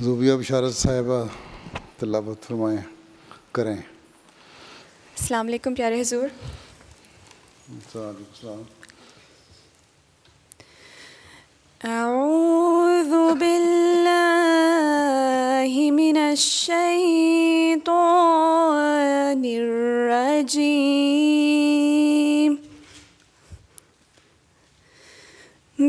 زوبیہ بشارت صاحبہ تلاوت فرمائیں کریں۔ السلام علیکم پیارے حضور۔ السلام۔ أعوذ بالله من الشيطان الرجيم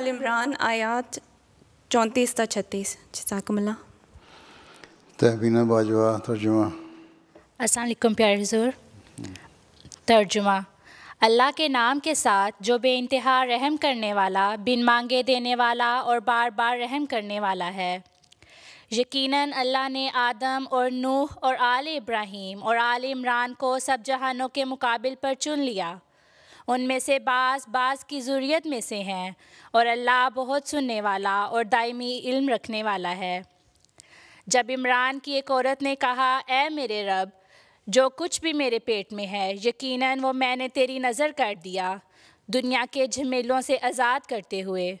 آل عمران آیات چونتیس تا چھتیس۔ جزاکم اللہ۔ تہبینہ باجوہ ترجمہ۔ السلام علیکم پیارے حضور۔ ترجمہ۔ اللہ کے نام کے ساتھ جو بے انتہا رحم کرنے والا بن مانگے دینے والا اور بار بار رحم کرنے والا ہے۔ یقیناً اللہ نے آدم اور نوح اور آل ابراہیم اور آل عمران کو سب جہانوں کے مقابل پر چن لیا۔ ان میں سے بعض بعض کی ضروریت میں سے ہیں اور اللہ بہت سننے والا اور دائمی علم رکھنے والا ہے۔ جب عمران کی ایک عورت نے کہا، اے میرے رب، جو کچھ بھی میرے پیٹ میں ہے، یقیناً وہ میں نے تیری نظر کر دیا۔ دنیا کے جھمیلوں سے آزاد کرتے ہوئے،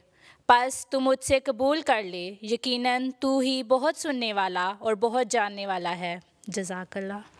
پس تو مجھ سے قبول کر لے۔ یقیناً تو ہی بہت سننے والا اور بہت جاننے والا ہے۔ جزاک اللہ۔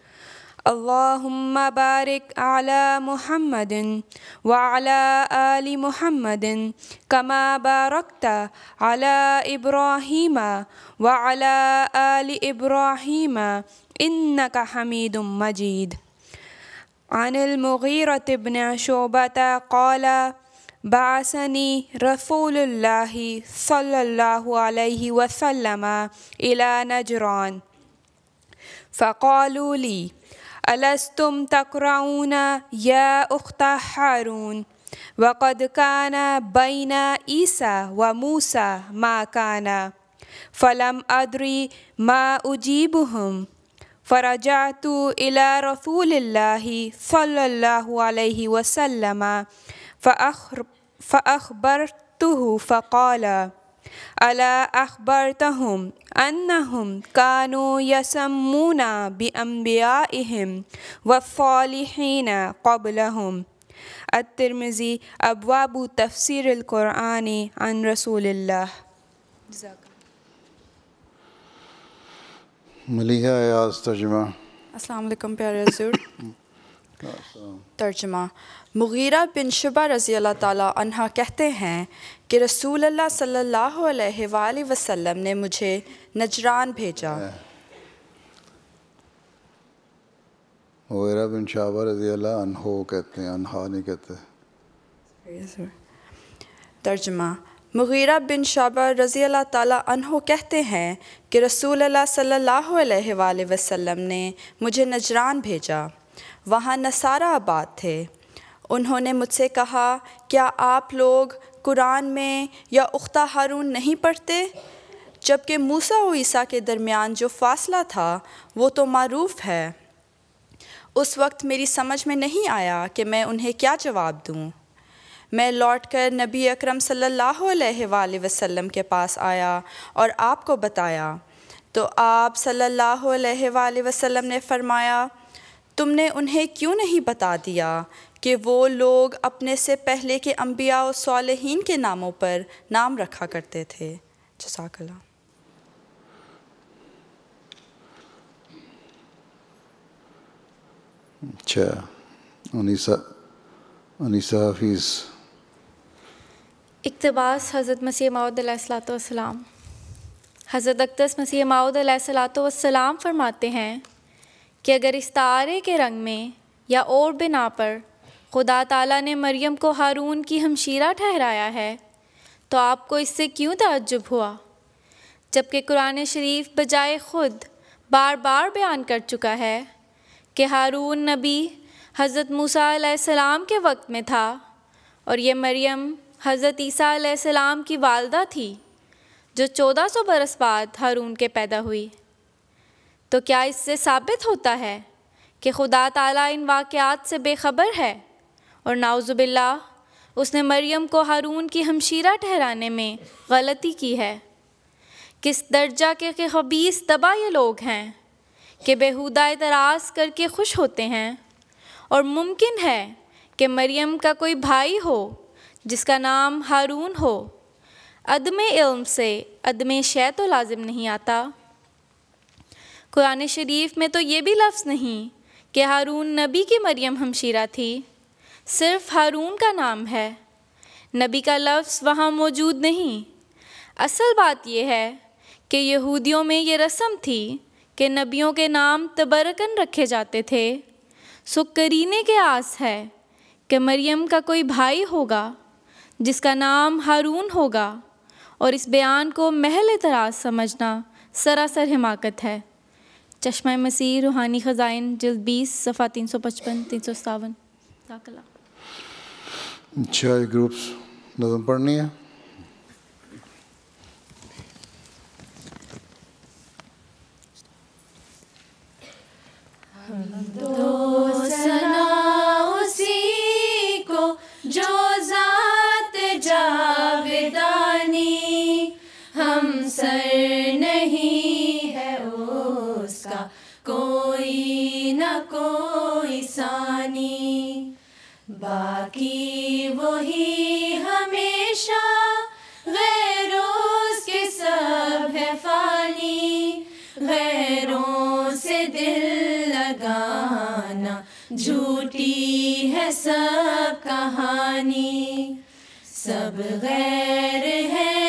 اللهم بارك على محمد وعلى آل محمد كما باركت على إبراهيم وعلى آل إبراهيم إنك حميد مجيد. عن المغيرة بن شعبة قال بعثني رسول الله صلى الله عليه وسلم إلى نجران. فقالوا لي ألستم تقرؤون يا أخت هارون؟ وقد كان بين عيسى وموسى ما كان. فلم أدري ما أجيبهم. فرجعت إلى رسول الله صلى الله عليه وسلم فأخبرته فقال ألا أخبرتهم أنهم كانوا يسمون بأنبيائهم والصالحين قبلهم؟ الترمذي أبواب تفسير القرآن عن رسول الله. مليها يا استجمع السلام عليكم بيار ترجمہ۔ مغیرہ بن شبہ رضی اللہ تعالیٰ عنہ کہتے ہیں کہ رسول اللہ صلی اللہ علیہ وآلہ وسلم نے مجھے نجران بھیجا۔ وغیرہ بن شعبہ رضی اللہ عنہ کہتے ہیں انہا نہیں کہتے۔ ترجمہ۔ مغیرہ بن شعبہ رضی اللہ تعالیٰ عنہ کہتے ہیں کہ رسول اللہ صلی اللہ علیہ وآلہ وسلم نے مجھے نجران بھیجا۔ وہاں نصارہ آباد تھے۔ انہوں نے مجھ سے کہا، کیا آپ لوگ قرآن میں یا اختہ ہارون نہیں پڑھتے؟ جبکہ موسیٰ و عیسیٰ کے درمیان جو فاصلہ تھا، وہ تو معروف ہے۔ اس وقت میری سمجھ میں نہیں آیا کہ میں انہیں کیا جواب دوں۔ میں لوٹ کر نبی اکرم صلی اللہ علیہ وآلہ وسلم کے پاس آیا اور آپ کو بتایا۔ تو آپ صلی اللہ علیہ وآلہ وسلم نے فرمایا تم نے انہیں کیوں نہیں بتا دیا کہ وہ لوگ اپنے سے پہلے کے انبیاء و صالحین کے ناموں پر نام رکھا کرتے تھے؟ جزاک اللہ۔ اچھا انیسا انیسا حفیظ اقتباس حضرت مسیح معود علیہ السلاۃ والسلام۔ حضرت اقدس مسیح معود علیہ السلاۃ والسلام فرماتے ہیں کہ اگر اس تارے کے رنگ میں یا اور بنا پر خدا تعالیٰ نے مریم کو ہارون کی ہمشیرہ ٹھہرایا ہے، تو آپ کو اس سے کیوں تعجب ہوا؟ جبکہ قرآن شریف بجائے خود بار بار بیان کر چکا ہے کہ ہارون نبی حضرت موسیٰ علیہ السلام کے وقت میں تھا اور یہ مریم حضرت عیسیٰ علیہ السلام کی والدہ تھی، جو چودہ سو برس بعد ہارون کے پیدا ہوئی۔ تو کیا اس سے ثابت ہوتا ہے کہ خدا تعالیٰ ان واقعات سے بے خبر ہے؟ اور ناؤز باللہ، اس نے مریم کو ہارون کی ہمشیرہ ٹھہرانے میں غلطی کی ہے۔ کس درجہ کے خبیص دبا یہ لوگ ہیں کہ بےحودہ اعتراض کر کے خوش ہوتے ہیں؟ اور ممکن ہے کہ مریم کا کوئی بھائی ہو جس کا نام ہارون ہو؟ عدم علم سے عدم شے تو لازم نہیں آتا۔ قرآن شریف میں تو یہ بھی لفظ نہیں کہ ہارون نبی کی مریم ہمشیرہ تھی، صرف ہارون کا نام ہے۔ نبی کا لفظ وہاں موجود نہیں۔ اصل بات یہ ہے کہ یہودیوں میں یہ رسم تھی کہ نبیوں کے نام تبرکن رکھے جاتے تھے۔ سو کرینے کے آس ہے کہ مریم کا کوئی بھائی ہوگا، جس کا نام ہارون ہوگا، اور اس بیان کو محل اعتراض سمجھنا سراسر حماقت ہے۔ چشمہ مسیح روحانی خزائن جلد بیس صفحہ تین سو پچپن تین سو ستاون۔ اچھا یہ گروپس نظم پڑھنی ہے؟ اسی کو جو ذات جاویدانی ہم سر کوئی نہ کوئی ثانی باقی وہی ہمیشہ غیر کے سب ہے فانی غیروں سے دل لگانا جھوٹی ہے سب کہانی سب غیر ہے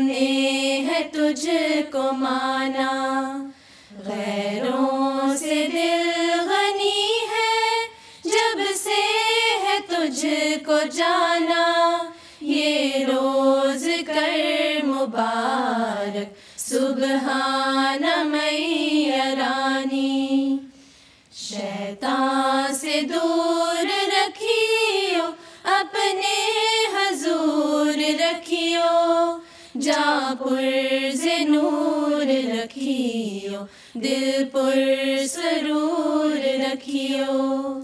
نے ہے تجھ کو مانا۔ جا پرز نور رکھیو، دل پر سرور رکھیو۔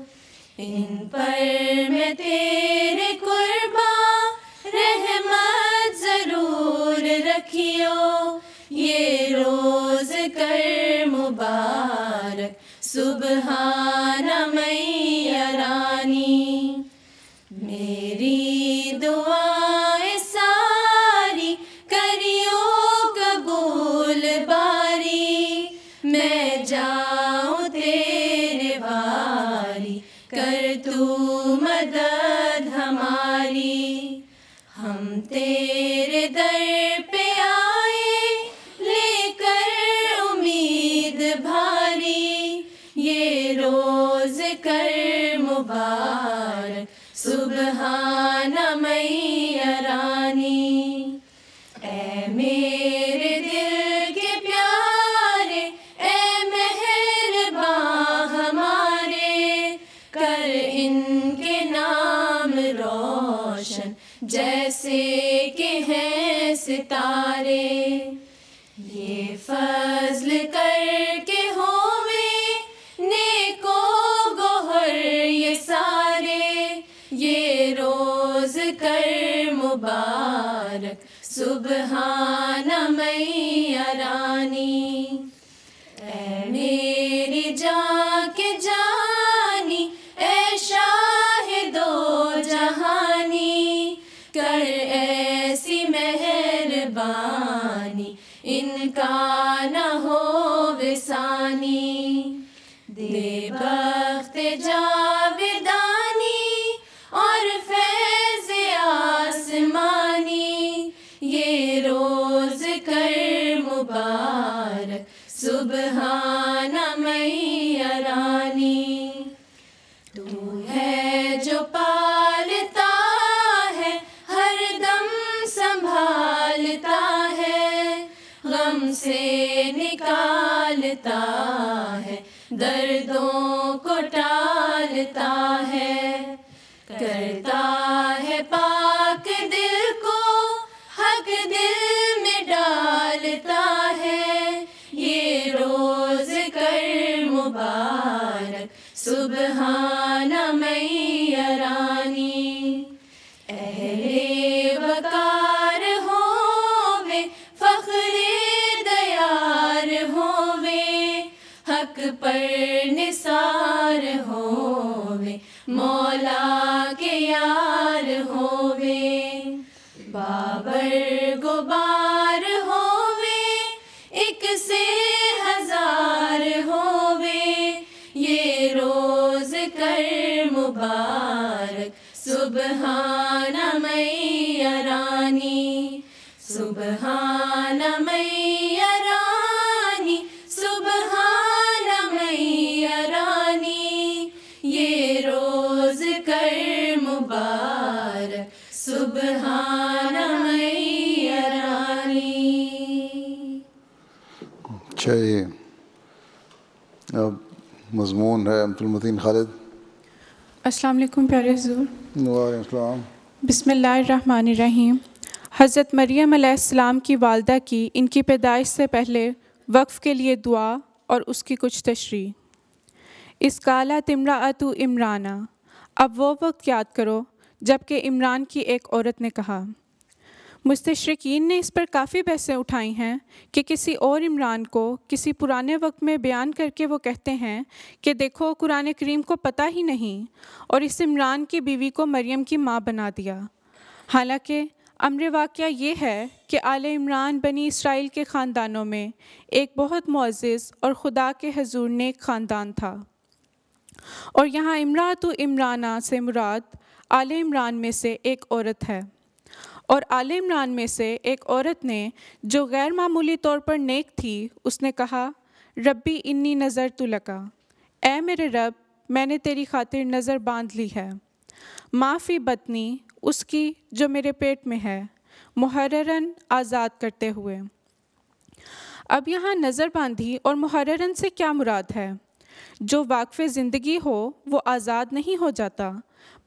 ان پر میں تیرے قرباں رحمت ضرور رکھیو۔ یہ روز کر مبارک، سبحان میاں اچھا یہ مضمون ہے عبد المتین خالد۔ السلام علیکم پیارے حضور۔ وعلیکم السلام۔ بسم اللہ الرحمن الرحیم۔ حضرت مریم علیہ السلام کی والدہ کی ان کی پیدائش سے پہلے وقف کے لیے دعا اور اس کی کچھ تشریح۔ اس کالا تمراۃ عمرانہ۔ اب وہ وقت یاد کرو جبکہ عمران کی ایک عورت نے کہا۔ مستشرقین نے اس پر کافی بحثیں اٹھائی ہیں کہ کسی اور عمران کو کسی پرانے وقت میں بیان کر کے وہ کہتے ہیں کہ دیکھو، قرآن کریم کو پتہ ہی نہیں اور اس عمران کی بیوی کو مریم کی ماں بنا دیا۔ حالانکہ امر واقعہ یہ ہے کہ آل عمران بنی اسرائیل کے خاندانوں میں ایک بہت معزز اور خدا کے حضور نیک خاندان تھا۔ اور یہاں امراۃ و عمرانہ سے مراد آل عمران میں سے ایک عورت ہے۔ اور آل عمران میں سے ایک عورت نے جو غیر معمولی طور پر نیک تھی، اس نے کہا، ربی انی نظر تو لکا۔ اے میرے رب، میں نے تیری خاطر نظر باندھ لی ہے۔ معافی بطنی اس کی جو میرے پیٹ میں ہے۔ محررن آزاد کرتے ہوئے۔ اب یہاں نظر باندھی اور محررن سے کیا مراد ہے؟ جو واقف زندگی ہو، وہ آزاد نہیں ہو جاتا،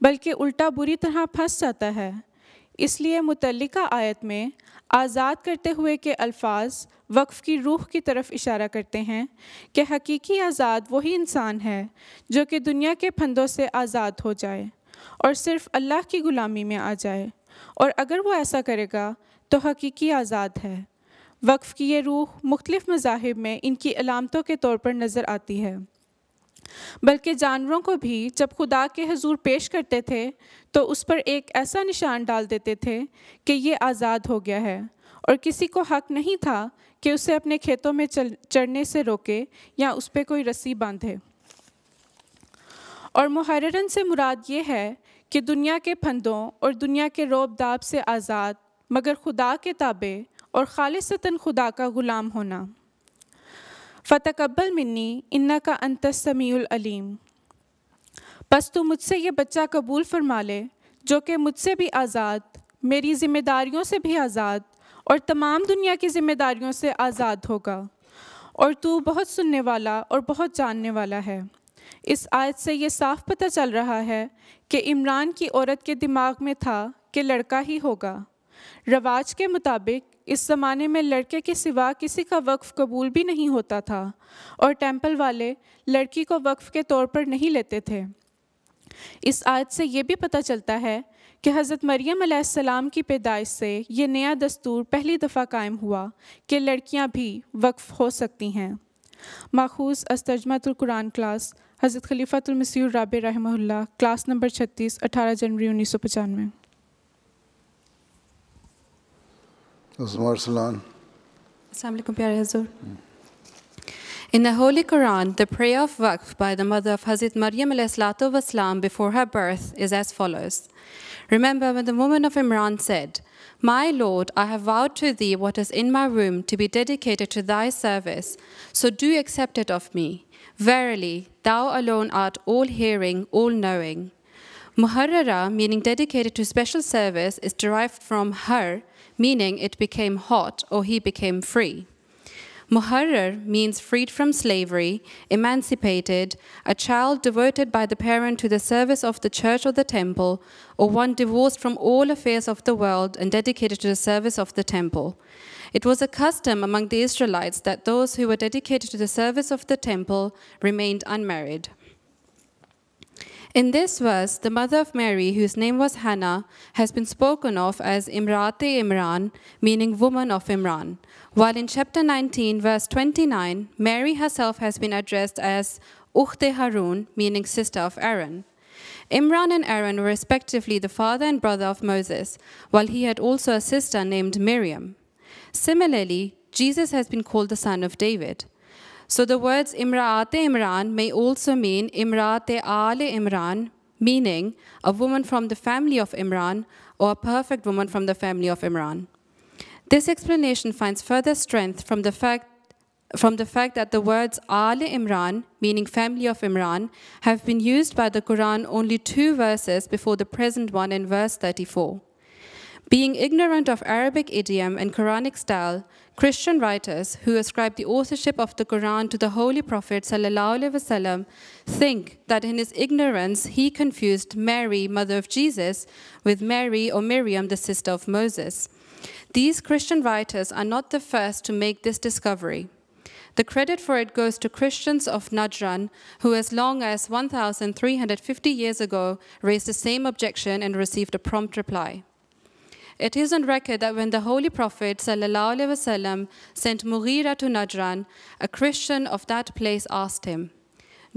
بلکہ الٹا بری طرح پھنس جاتا ہے۔ اس لیے متعلقہ آیت میں آزاد کرتے ہوئے کے الفاظ وقف کی روح کی طرف اشارہ کرتے ہیں کہ حقیقی آزاد وہی انسان ہے جو کہ دنیا کے پھندوں سے آزاد ہو جائے اور صرف اللہ کی غلامی میں آ جائے اور اگر وہ ایسا کرے گا تو حقیقی آزاد ہے۔ وقف کی یہ روح مختلف مذاہب میں ان کی علامتوں کے طور پر نظر آتی ہے۔ بلکہ جانوروں کو بھی جب خدا کے حضور پیش کرتے تھے، تو اس پر ایک ایسا نشان ڈال دیتے تھے کہ یہ آزاد ہو گیا ہے۔ اور کسی کو حق نہیں تھا کہ اسے اپنے کھیتوں میں چڑھنے سے روکے یا اس پہ کوئی رسی باندھے۔ اور محررن سے مراد یہ ہے کہ دنیا کے پھندوں اور دنیا کے روب داب سے آزاد، مگر خدا کے تابع اور خالصتاً خدا کا غلام ہونا۔ فتقبل منی انا کا انت سمیع العلیم۔ بس تو مجھ سے یہ بچہ قبول فرما لے، جو کہ مجھ سے بھی آزاد، میری ذمہ داریوں سے بھی آزاد، اور تمام دنیا کی ذمہ داریوں سے آزاد ہوگا۔ اور تو بہت سننے والا اور بہت جاننے والا ہے۔ اس آیت سے یہ صاف پتہ چل رہا ہے کہ عمران کی عورت کے دماغ میں تھا کہ لڑکا ہی ہوگا۔ رواج کے مطابق اس زمانے میں لڑکے کے سوا کسی کا وقف قبول بھی نہیں ہوتا تھا اور ٹیمپل والے لڑکی کو وقف کے طور پر نہیں لیتے تھے۔ اس آیت سے یہ بھی پتہ چلتا ہے کہ حضرت مریم علیہ السلام کی پیدائش سے یہ نیا دستور پہلی دفعہ قائم ہوا کہ لڑکیاں بھی وقف ہو سکتی ہیں۔ ماخوذ استجمت القرآن کلاس، حضرت خلیفۃ المسیح الراب رحمہ اللہ، کلاس نمبر چھتیس، اٹھارہ جنوری انیس سو پچانوے۔ In the Holy Quran, the prayer of Waqf by the mother of Hazrat Maryam wassalam before her birth is as follows. Remember when the woman of Imran said, My Lord, I have vowed to thee what is in my womb to be dedicated to thy service, so do accept it of me. Verily, thou alone art all-hearing, all-knowing. Muharrara, meaning dedicated to special service, is derived from har, meaning it became hot or he became free. Muharrar means freed from slavery, emancipated, a child devoted by the parent to the service of the church or the temple, or one divorced from all affairs of the world and dedicated to the service of the temple. It was a custom among the Israelites that those who were dedicated to the service of the temple remained unmarried. In this verse, the mother of Mary, whose name was Hannah, has been spoken of as Imrate Imran, meaning woman of Imran, while in chapter 19, verse 29, Mary herself has been addressed as Ukhte Harun, meaning sister of Aaron. Imran and Aaron were respectively the father and brother of Moses, while he had also a sister named Miriam. Similarly, Jesus has been called the son of David. So the words Imra'ate Imran may also mean Imra'ate Ale Imran, meaning a woman from the family of Imran or a perfect woman from the family of Imran. This explanation finds further strength from the fact from the fact that the words Ale Imran, meaning family of Imran, have been used by the Quran only two verses before the present one in verse 34. Being ignorant of Arabic idiom and Quranic style, Christian writers who ascribe the authorship of the Quran to the Holy Prophet ﷺ think that in his ignorance he confused Mary, mother of Jesus, with Mary or Miriam, the sister of Moses. These Christian writers are not the first to make this discovery. The credit for it goes to Christians of Najran, who as long as 1,350 years ago raised the same objection and received a prompt reply. It is on record that when the Holy Prophet ﷺ sent Mughira to Najran, a Christian of that place asked him,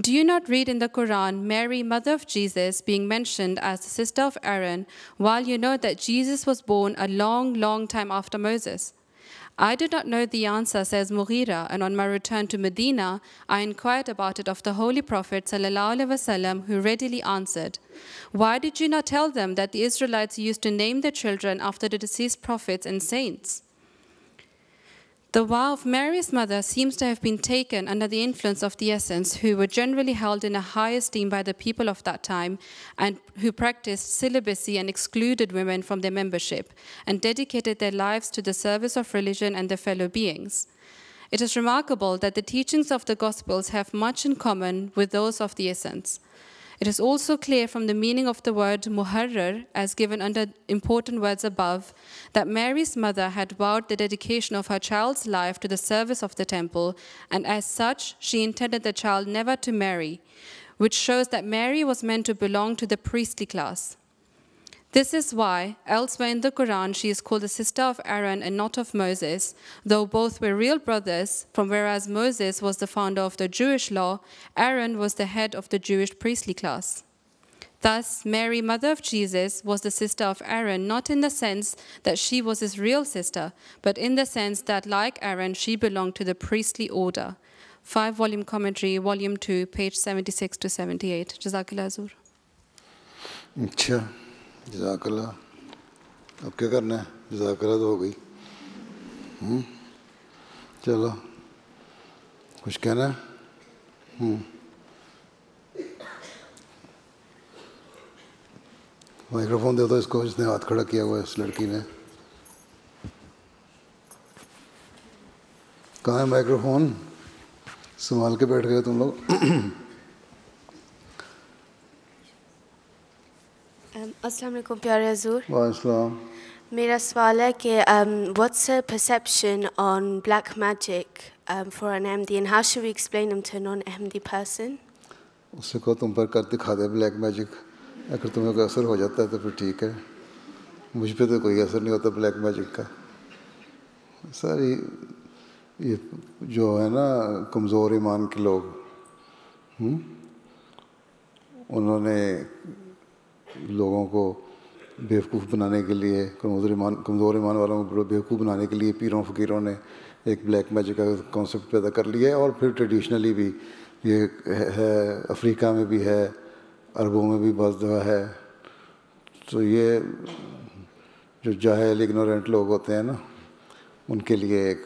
Do you not read in the Quran Mary, mother of Jesus, being mentioned as the sister of Aaron, while you know that Jesus was born a long, long time after Moses? I did not know the answer, says Mughira, and on my return to Medina, I inquired about it of the Holy Prophet ﷺ, who readily answered, Why did you not tell them that the Israelites used to name their children after the deceased prophets and saints? The vow of Mary's mother seems to have been taken under the influence of the Essens, who were generally held in a high esteem by the people of that time and who practiced celibacy and excluded women from their membership and dedicated their lives to the service of religion and their fellow beings. It is remarkable that the teachings of the Gospels have much in common with those of the Essens. It is also clear from the meaning of the word muharrar, as given under important words above, that Mary's mother had vowed the dedication of her child's life to the service of the temple, and as such, she intended the child never to marry, which shows that Mary was meant to belong to the priestly class. This is why, elsewhere in the Quran, she is called the sister of Aaron and not of Moses, though both were real brothers, from whereas Moses was the founder of the Jewish law, Aaron was the head of the Jewish priestly class. Thus, Mary, mother of Jesus, was the sister of Aaron, not in the sense that she was his real sister, but in the sense that, like Aaron, she belonged to the priestly order. Five volume commentary, volume 2, page 76 to 78. Jazakallah Azur. جزاک اللہ اب کیا کرنا ہے؟ جزاک اللہ تو ہو گئی۔ ہوں۔ چلو۔ کچھ کہنا ہے؟ ہوں۔ مائکرو فون دے دو اس کو اس نے ہاتھ کھڑا کیا ہوا ہے اس لڑکی نے۔ کہاں ہے مائکرو فون سنبھال کے بیٹھ گئے تم لوگ۔ السلام علیکم پیارے حضور۔ السلام میرا سوال ہے کہ what's a perception on black magic for an Ahmadi and how should we explain ہم ٹو نان احمدی پرسن اس سے کو تم پر کر دکھا دے بلیک میجک اگر تمہیں کوئی اثر ہو جاتا ہے تو پھر ٹھیک ہے۔ مجھ پہ تو کوئی اثر نہیں ہوتا بلیک میجک کا۔ ساری یہ جو ہے نا کمزور ایمان کے لوگ انہوں نے لوگوں کو بیوقوف بنانے کے لیے، کمزور ایمان کمزور ایمان والوں کو بیوقوف بنانے کے لیے پیروں، فقیروں نے ایک بلیک میجک کا کانسیپٹ پیدا کر لیا ہے اور پھر ٹریڈیشنلی بھی یہ ہے، افریقہ میں بھی ہے، عربوں میں بھی بہت دفعہ ہے۔ تو یہ جو جاہل اگنورینٹ لوگ ہوتے ہیں نا، ان کے لیے ایک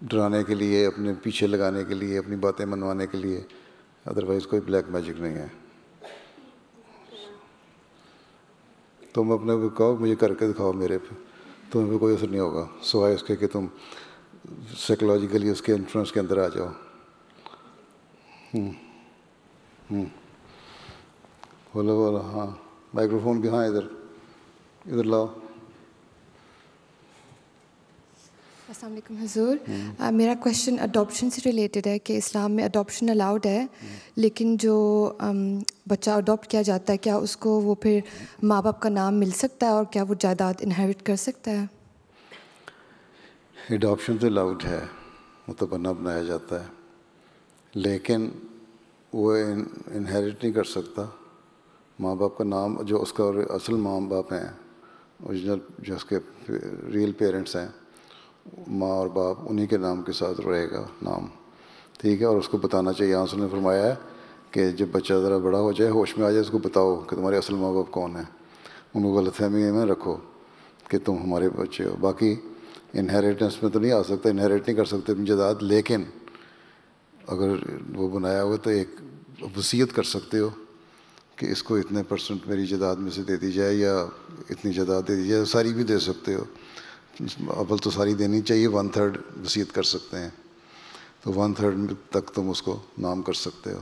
ڈرانے کے لیے، اپنے پیچھے لگانے کے لیے، اپنی باتیں منوانے کے لیے ادروائز کوئی بلیک میجک نہیں ہے۔ تم اپنے کو کہو، مجھے کر کے دکھاؤ میرے پہ۔ تمہیں پہ کوئی اثر نہیں ہوگا، سوائے اس کے کہ تم سائیکلوجیکلی اس کے انفلوئنس کے اندر آ جاؤ۔ ہوں ہوں بولو بولو ہاں۔ مائکرو فون کے ہاں ادھر ادھر لاؤ۔ السلام علیکم حضور۔ میرا کوشچن اڈاپشن سے ریلیٹڈ ہے کہ اسلام میں اڈاپشن الاؤڈ ہے، لیکن جو بچہ اڈاپٹ کیا جاتا ہے، کیا اس کو وہ پھر ماں باپ کا نام مل سکتا ہے اور کیا وہ جائیداد انہیریٹ کر سکتا ہے؟ اڈاپشن تو الاؤڈ ہے وہ تو بنا بنایا جاتا ہے، لیکن وہ انہیریٹ نہیں کر سکتا۔ ماں باپ کا نام جو اس کا اصل ماں باپ ہیں اوریجنل جو اس کے ریئل پیرنٹس ہیں ماں اور باپ انہی کے نام کے ساتھ رہے گا، نام۔ ٹھیک ہے، اور اس کو بتانا چاہیے۔ یہاں نے فرمایا ہے کہ جب بچہ ذرا بڑا ہو جائے، ہوش میں آ جائے، اس کو بتاؤ کہ تمہارے اصل ماں باپ کون ہیں۔ ان کو غلط فہمی میں رکھو کہ تم ہمارے بچے ہو۔ باقی انہیریٹنس میں تو نہیں آ سکتا انہیریٹ نہیں کر سکتے اپنی جداد لیکن اگر وہ بنایا ہوا تو ایک وصیت کر سکتے ہو کہ اس کو اتنے پرسنٹ میری جداد میں سے دے دی جائے یا اتنی جداد دے دی جائے، ساری بھی دے سکتے ہو۔ اول تو ساری دینی چاہیے ون تھرڈ وسیعت کر سکتے ہیں۔ تو ون تھرڈ تک تم اس کو نام کر سکتے ہو۔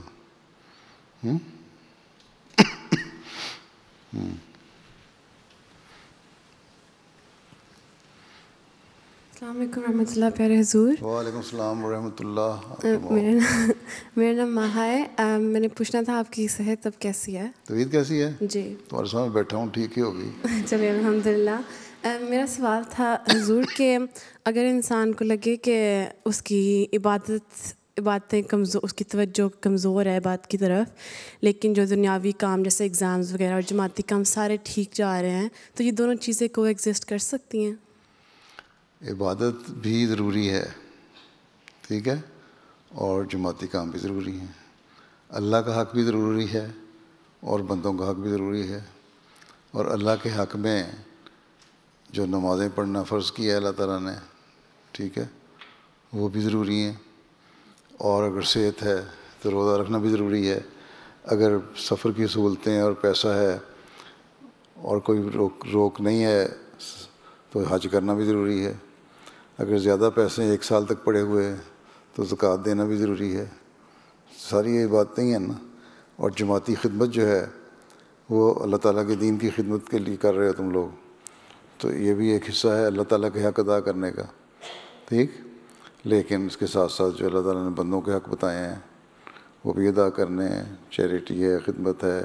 السلام علیکم رحمۃ اللہ پیارے حضور۔ وعلیکم السلام ورحمۃ اللہ۔ میرا نام میرا نام ماہا ہے۔ میں نے پوچھنا تھا آپ کی صحت اب کیسی ہے؟ طبیعت کیسی ہے؟ جی۔ تمہارے سامنے بیٹھا ہوں ٹھیک ہی ہوگی۔ چلیے الحمد للہ میرا سوال تھا حضور کہ اگر انسان کو لگے کہ اس کی عبادت، عبادتیں کمزور اس کی توجہ کمزور ہے بات کی طرف، لیکن جو دنیاوی کام جیسے ایگزامز وغیرہ اور جماعتی کام سارے ٹھیک جا رہے ہیں، تو یہ دونوں چیزیں کو ایگزسٹ کر سکتی ہیں؟ عبادت بھی ضروری ہے، ٹھیک ہے، اور جماعتی کام بھی ضروری ہیں۔ اللہ کا حق بھی ضروری ہے اور بندوں کا حق بھی ضروری ہے، اور اللہ کے حق میں جو نمازیں پڑھنا فرض کیا ہے اللہ تعالیٰ نے، ٹھیک ہے، وہ بھی ضروری ہیں۔ اور اگر صحت ہے تو روزہ رکھنا بھی ضروری ہے۔ اگر سفر کی سہولتیں اور پیسہ ہے اور کوئی روک روک نہیں ہے تو حج کرنا بھی ضروری ہے۔ اگر زیادہ پیسے ایک سال تک پڑے ہوئے ہیں تو زکوٰۃ دینا بھی ضروری ہے۔ ساری یہ باتیں نہیں ہیں نا۔ اور جماعتی خدمت جو ہے وہ اللہ تعالیٰ کے دین کی خدمت کے لیے کر رہے ہو تم لوگ۔ تو یہ بھی ایک حصہ ہے اللہ تعالیٰ کے حق ادا کرنے کا۔ ٹھیک؟ لیکن اس کے ساتھ ساتھ جو اللہ تعالیٰ نے بندوں کے حق بتائے ہیں، وہ بھی ادا کرنے ہیں۔ چیریٹی ہے، خدمت ہے،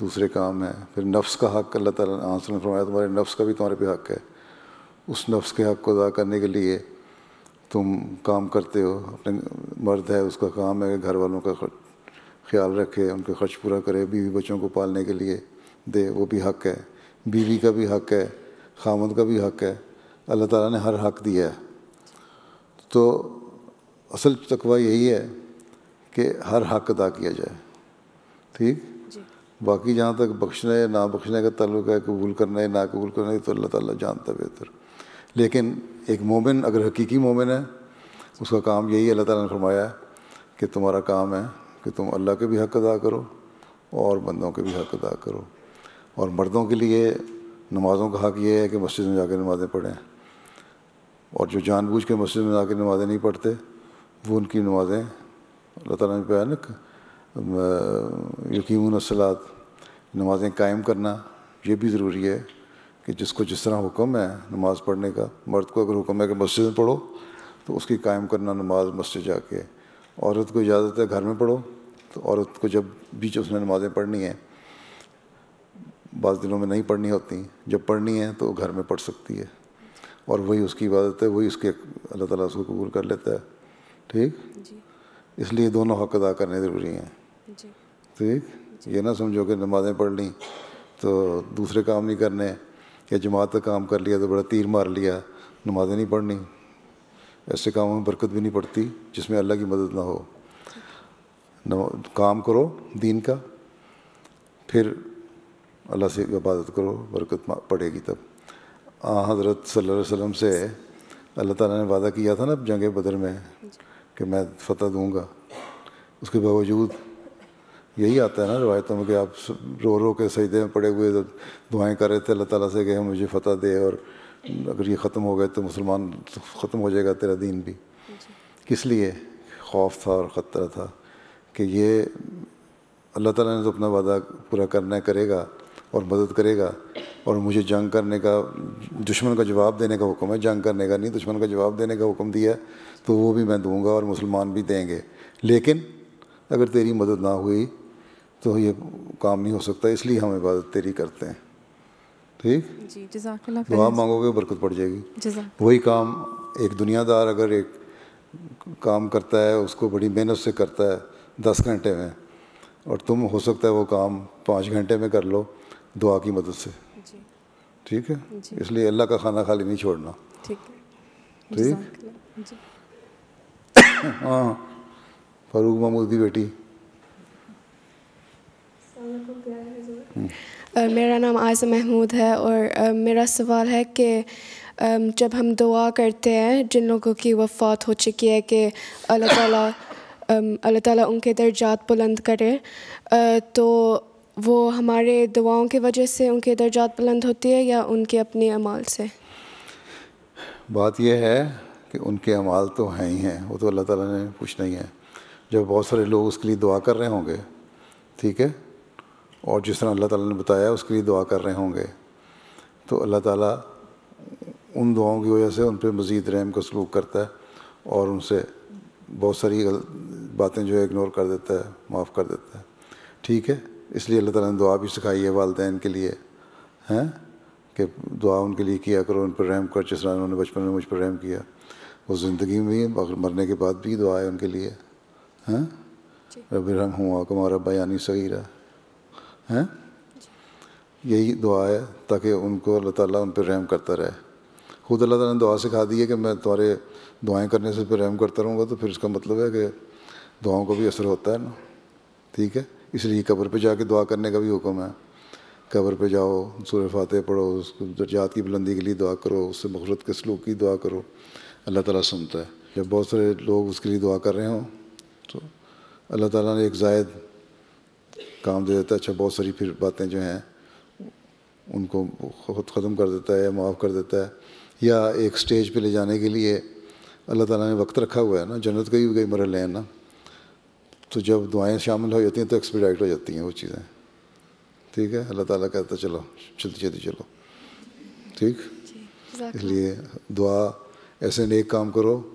دوسرے کام ہیں۔ پھر نفس کا حق اللہ تعالیٰ نے آنسر نے فرمایا، تمہارے نفس کا بھی تمہارے پہ حق ہے۔ اس نفس کے حق کو ادا کرنے کے لیے تم کام کرتے ہو۔ اپنے مرد ہے، اس کا کام ہے کہ گھر والوں کا خیال رکھے، ان کے خرچ پورا کرے، بیوی بچوں کو پالنے کے لیے دے، وہ بھی حق ہے۔ بیوی کا بھی حق ہے۔ خامد کا بھی حق ہے اللہ تعالیٰ نے ہر حق دیا ہے۔ تو اصل تقوی یہی ہے کہ ہر حق ادا کیا جائے۔ ٹھیک؟ باقی جہاں تک بخشنے یا نہ بخشنے کا تعلق ہے قبول کرنا یا نہ قبول کرنا ہے تو اللہ تعالیٰ جانتا بہتر۔ لیکن ایک مومن اگر حقیقی مومن ہے اس کا کام یہی اللہ تعالیٰ نے فرمایا ہے کہ تمہارا کام ہے کہ تم اللہ کے بھی حق ادا کرو اور بندوں کے بھی حق ادا کرو۔ اور مردوں کے لیے نمازوں کا حق یہ ہے کہ مسجد میں جا کے نمازیں پڑھیں۔ اور جو جان بوجھ کے مسجد میں جا کے نمازیں نہیں پڑھتے، وہ ان کی نمازیں اللہ تعالیٰ نے پہ یقین الصلاط نمازیں قائم کرنا یہ بھی ضروری ہے کہ جس کو جس طرح حکم ہے نماز پڑھنے کا، مرد کو اگر حکم ہے کہ مسجد میں پڑھو، تو اس کی قائم کرنا نماز مسجد جا کے۔ عورت کو اجازت ہے گھر میں پڑھو، تو عورت کو جب بیچ اس نے نمازیں پڑھنی ہیں بعض دنوں میں نہیں پڑھنی ہوتی جب پڑھنی ہے تو گھر میں پڑھ سکتی ہے۔ اور وہی اس کی عبادت ہے وہی اس کے اللہ تعالیٰ اس کو قبول کر لیتا ہے۔ ٹھیک؟ جی۔ اس لیے دونوں حق ادا کرنے ضروری ہیں۔ جی۔ ٹھیک؟ یہ نہ سمجھو کہ نمازیں پڑھ لیں تو دوسرے کام نہیں کرنے یا جماعت کا کام کر لیا تو بڑا تیر مار لیا نمازیں نہیں پڑھنی۔ ایسے کاموں میں برکت بھی نہیں پڑتی جس میں اللہ کی مدد نہ ہو۔ کام کرو دین کا۔ پھر اللہ سے عبادت کرو برکت پڑے گی تب۔ حضرت صلی اللہ علیہ وسلم سے اللہ تعالیٰ نے وعدہ کیا تھا نا جنگ بدر میں کہ میں فتح دوں گا۔ اس کے باوجود یہی آتا ہے نا روایتوں میں کہ آپ رو رو کے سجدے میں پڑے ہوئے دعائیں کر رہے تھے اللہ تعالیٰ سے کہ مجھے فتح دے اور اگر یہ ختم ہو گئے تو مسلمان ختم ہو جائے گا تیرا دین بھی۔ کس لیے؟ خوف تھا اور خطرہ تھا کہ یہ اللہ تعالیٰ نے تو اپنا وعدہ پورا کرنا کرے گا۔ اور مدد کرے گا اور مجھے جنگ کرنے کا دشمن کا جواب دینے کا حکم ہے جنگ کرنے کا نہیں دشمن کا جواب دینے کا حکم دیا تو وہ بھی میں دوں گا اور مسلمان بھی دیں گے۔ لیکن اگر تیری مدد نہ ہوئی تو یہ کام نہیں ہو سکتا اس لیے ہم عبادت تیری کرتے ہیں۔ ٹھیک؟ جی جزاک اللہ دعا مانگو گے برکت پڑ جائے گی۔ وہی کام ایک دنیا دار اگر ایک کام کرتا ہے اس کو بڑی محنت سے کرتا ہے دس گھنٹے میں اور تم ہو سکتا ہے وہ کام پانچ گھنٹے میں کر لو۔ دعا کی مدد سے۔ جی۔ ٹھیک ہے؟ جی۔ اس لیے اللہ کا کھانا خالی نہیں چھوڑنا۔ ٹھیک جی۔ ہاں۔ فاروق محمود کی بیٹی۔ میرا نام اعظم محمود ہے اور میرا سوال ہے کہ جب ہم دعا کرتے ہیں جن لوگوں کی وفات ہو چکی ہے کہ اللہ تعالیٰ اللہ تعالیٰ ان کے درجات بلند کرے تو وہ ہمارے دعاؤں کی وجہ سے ان کے درجات بلند ہوتی ہے یا ان کے اپنے اعمال سے؟ بات یہ ہے کہ ان کے اعمال تو ہیں ہی ہیں، وہ تو اللہ تعالیٰ نے کچھ نہیں ہے۔ جب بہت سارے لوگ اس کے لیے دعا کر رہے ہوں گے، ٹھیک ہے، اور جس طرح اللہ تعالیٰ نے بتایا اس کے لیے دعا کر رہے ہوں گے، تو اللہ تعالیٰ ان دعاؤں کی وجہ سے ان پہ مزید رحم کا سلوک کرتا ہے اور ان سے بہت ساری باتیں جو ہے اگنور کر دیتا ہے، معاف کر دیتا ہے۔ ٹھیک ہے؟ اس لیے اللہ تعالیٰ نے دعا بھی سکھائی ہے والدین کے لیے ہیں؟ کہ دعا ان کے لیے کیا کرو ان پر رحم کر جس طرح انہوں نے بچپن میں مجھ پر رحم کیا۔ وہ زندگی میں بھی مرنے کے بعد بھی دعا ہے ان کے لیے۔ ہیں؟ جی۔ رب رحم ہوا کمارا بیانی صحیح رہا۔ ہیں؟ یہی دعا ہے تاکہ ان کو اللہ تعالیٰ ان پہ رحم کرتا رہے۔ خود اللہ تعالیٰ نے دعا سکھا دی ہے کہ میں تمہارے دعائیں کرنے سے پھر رحم کرتا رہوں گا تو پھر اس کا مطلب ہے کہ دعاؤں کو بھی اثر ہوتا ہے نا۔ ٹھیک ہے؟ اس لیے قبر پہ جا کے دعا کرنے کا بھی حکم ہے۔ قبر پہ جاؤ سور فاتح پڑھو، اس کو درجات کی بلندی کے لیے دعا کرو، اس سے مغرت کے سلوک کی دعا کرو۔ اللہ تعالیٰ سنتا ہے۔ جب بہت سارے لوگ اس کے لیے دعا کر رہے ہوں، تو اللہ تعالیٰ نے ایک زائد کام دے دیتا ہے۔ اچھا بہت ساری پھر باتیں جو ہیں، ان کو خود ختم کر دیتا ہے یا معاف کر دیتا ہے، یا ایک سٹیج پہ لے جانے کے لیے اللہ تعالیٰ نے وقت رکھا ہوا ہے نا۔ جنت کا ہی کئی مرحلے ہیں نا۔ تو جب دعائیں شامل ہو جاتی ہیں تو ایکسپیڈائٹ ہو جاتی ہیں وہ چیزیں۔ ٹھیک ہے؟ اللہ تعالیٰ کہتا چلو چلتی چلتی چلو۔ ٹھیک؟ اس لیے دعا ایسے نیک کام کرو۔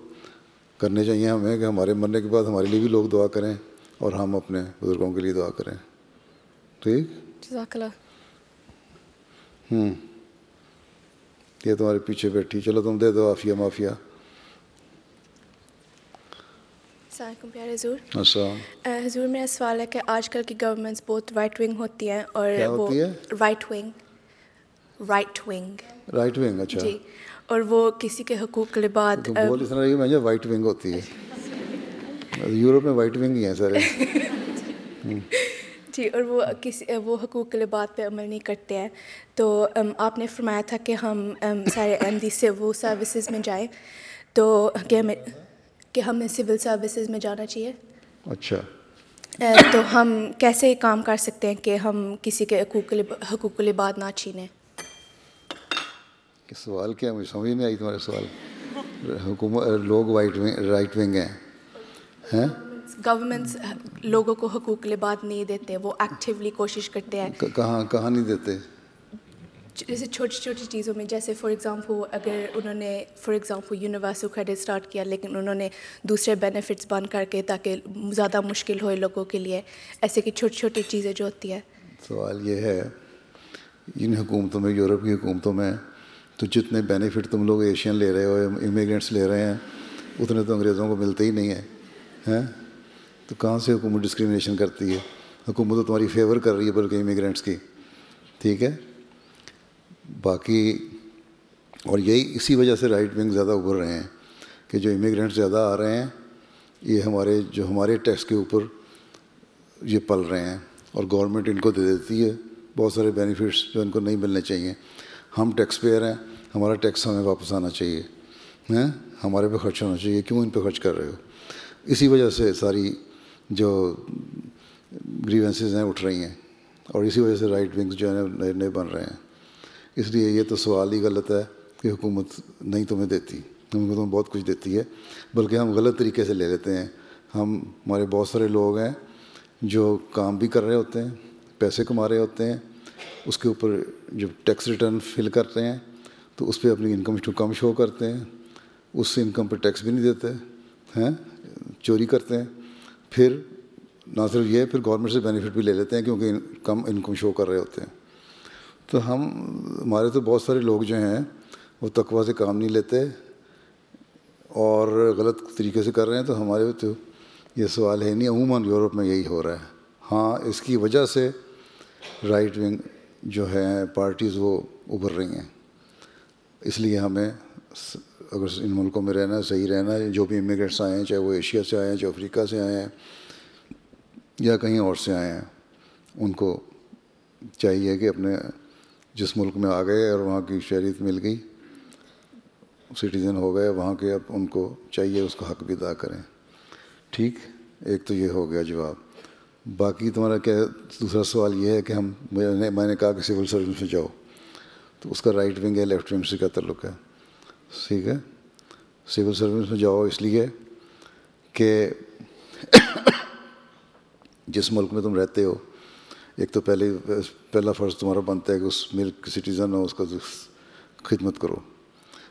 کرنے چاہیے ہمیں کہ ہمارے مرنے کے بعد ہمارے لیے بھی لوگ دعا کریں اور ہم اپنے بزرگوں کے لیے دعا کریں۔ ٹھیک؟ ہوں۔ یہ تمہارے پیچھے بیٹھی۔ چلو تم دے دو عافیہ معافیہ۔ السلام علیکم پیارے حضور۔ السلام اہ، حضور میرا سوال ہے کہ آج کل کی گورنمنٹس بہت رائٹ ونگ ہوتی ہیں اور وہ؟ Right wing right wing right wing اچھا۔ جی۔ اور وہ کسی کے حقوق کے ہے میں وائٹ ونگ ہوتی ہے۔ یورپ میں وائٹ ونگ ہی ہیں سارے۔ جی اور وہ کسی وہ حقوق کے لبات پہ عمل نہیں کرتے ہیں۔ تو آپ نے فرمایا تھا کہ ہم سارے ایم ڈی سے وہ سروسز میں جائیں۔ تو کہ ہمیں کہ ہمیں سول سروسز میں جانا چاہیے۔ اچھا۔ تو ہم کیسے کام کر سکتے ہیں کہ ہم کسی کے حقوق لباد نہ چھینیں؟ سوال کیا مجھے سمجھ نہیں آئی تمہارا سوال۔ حکومت لوگ وائٹ رائٹ ونگ ہیں۔ ہیں؟ گورنمنٹس لوگوں کو حقوق لباد نہیں دیتے وہ ایکٹیولی کوشش کرتے ہیں۔ کہاں کہاں نہیں دیتے؟ جیسے چھوٹی چھوٹی چیزوں میں، جیسے فار ایگزامپل اگر انہوں نے for example universal credit start کیا، لیکن انہوں نے دوسرے بینیفٹس بند کر کے تاکہ زیادہ مشکل ہوئے لوگوں کے لیے، ایسے کی چھوٹی چھوٹی چیزیں جو ہوتی ہے سوال یہ ہے، ان حکومتوں میں، یورپ کی حکومتوں میں تو جتنے بینیفٹ تم لوگ ایشین لے رہے ہو امیگرینٹس لے رہے ہیں، اتنے تو انگریزوں کو ملتے ہی نہیں ہیں ہیں؟ تو کہاں سے حکومت ڈسکریمنیشن کرتی ہے؟ حکومت تو تمہاری فیور کر رہی ہے بلکہ امیگرینٹس کی، ٹھیک ہے؟ باقی اور یہی اسی وجہ سے رائٹ ونگ زیادہ ابھر رہے ہیں کہ جو امیگرینٹ زیادہ آ رہے ہیں، یہ ہمارے، جو ہمارے ٹیکس کے اوپر یہ پل رہے ہیں اور گورنمنٹ ان کو دے دیتی ہے۔ بہت سارے بینیفٹس جو ان کو نہیں ملنے چاہیے۔ ہم ٹیکس پیئر ہیں، ہمارا ٹیکس ہمیں واپس آنا چاہیے۔ ہیں ہمارے پہ خرچ ہونا چاہیے۔ کیوں ان پہ خرچ کر رہے ہو؟ اسی وجہ سے ساری جو گریونسز ہیں، اٹھ رہی ہیں۔ اور اسی وجہ سے رائٹ ونگز جو ہیں، نئے نئے بن رہے ہیں۔ اس لیے یہ تو سوال ہی غلط ہے کہ حکومت نہیں تمہیں دیتی۔ ہم کو تمہیں بہت کچھ دیتی ہے، بلکہ ہم غلط طریقے سے لے لیتے ہیں۔ ہم، ہمارے بہت سارے لوگ ہیں جو کام بھی کر رہے ہوتے ہیں، پیسے کما رہے ہوتے ہیں۔ اس کے اوپر جب ٹیکس ریٹرن فل کرتے ہیں، تو اس پہ اپنی انکم کم شو کرتے ہیں۔ اس انکم پہ ٹیکس بھی نہیں دیتے، ہیں، چوری کرتے ہیں۔ پھر، نہ صرف یہ، پھر گورنمنٹ سے بینیفٹ بھی لے لیتے ہیں کیونکہ کم انکم شو کر رہے ہوتے ہیں۔ تو ہم، ہمارے تو بہت سارے لوگ جو ہیں، وہ تقوا سے کام نہیں لیتے اور غلط طریقے سے کر رہے ہیں، تو ہمارے تو یہ سوال ہے نہیں، عموماً یورپ میں یہی ہو رہا ہے۔ ہاں اس کی وجہ سے رائٹ ونگ جو ہے پارٹیز وہ ابھر رہی ہیں۔ اس لیے ہمیں اگر ان ملکوں میں رہنا ہے، صحیح رہنا ہے، جو بھی امیگرینٹس آئے ہیں، چاہے وہ ایشیا سے آئے ہیں، چاہے افریقہ سے آئے ہیں، یا کہیں اور سے آئے ہیں، ان کو چاہیے کہ اپنے جس ملک میں آ گئے اور وہاں کی شہریت مل گئی سٹیزن ہو گئے، وہاں کے اب ان کو چاہیے اس کا حق بھی ادا کریں۔ ٹھیک؟ ایک تو یہ ہو گیا جواب۔ باقی تمہارا کیا دوسرا سوال یہ ہے کہ ہم، میں نے میں نے کہا کہ سول سروس میں جاؤ۔ تو اس کا رائٹ ونگ ہے لیفٹ ونگ سے کیا تعلق ہے؟ ٹھیک ہے۔ سول سروس میں جاؤ اس لیے کہ جس ملک میں تم رہتے ہو ایک تو پہلے پہلا فرض تمہارا بنتا ہے کہ اس ملک سٹیزن ہو، اس کا خدمت کرو۔